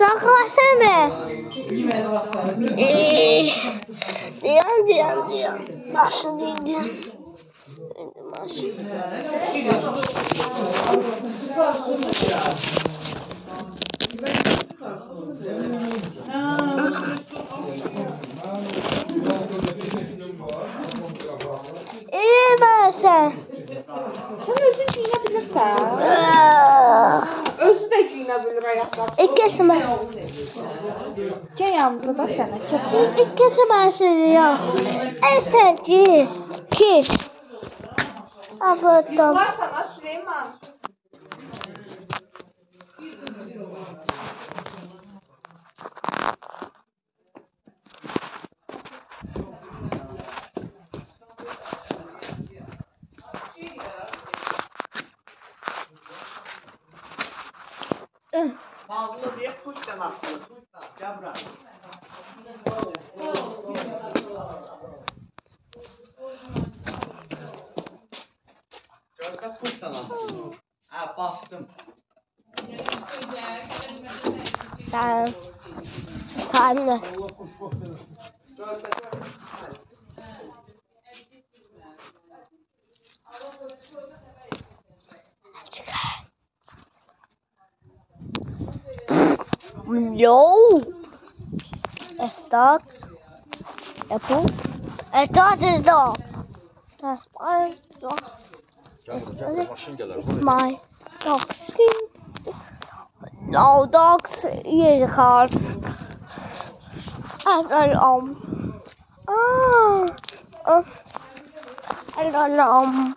Saklasana. Ee, diyan diyan diyan. Nasıl diyan? İyi ben sen. Sen özün dinleyebilirsen. İlk kesimez. Ceyhanımıza da que ki. Siz ilk kesimezsiniz ya. En sevdiği kim? Avatar. Varsan Süleyman. Ağzını diye kurttan atsın. Kurttan. Cabra. Gözde kurttan atsın. Ha bastım. Ben... Kanlı. Allah kurttan atsın. Gözde kurttan No. Start. Apple. Dus dat is dog. That's my dog. It's my dog skin. No dogs hier hard. And an um. Ah. Uh, and an um.